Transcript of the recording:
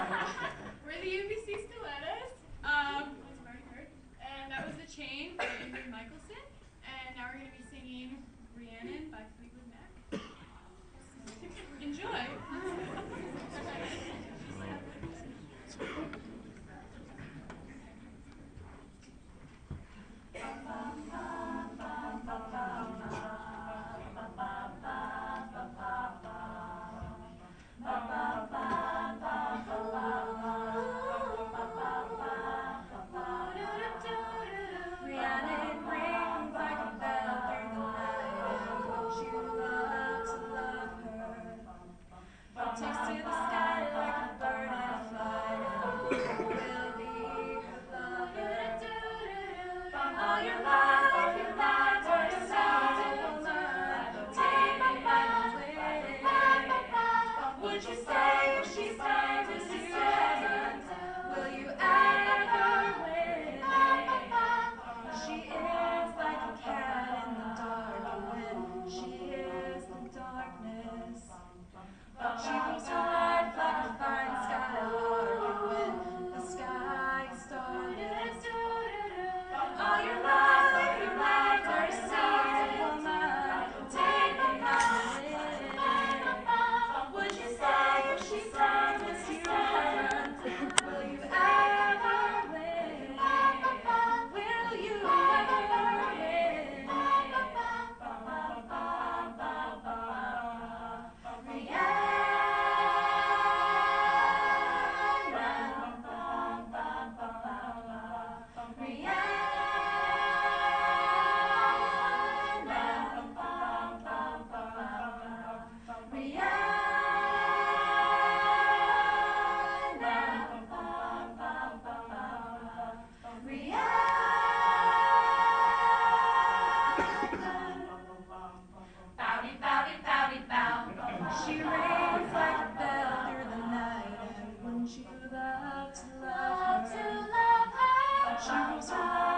We're the UMBC Stilettos? Um, was Marty Hurt, and that was The Chain by Andrew Michaelson, and now we're going to be singing Rhiannon by your life. love to love her.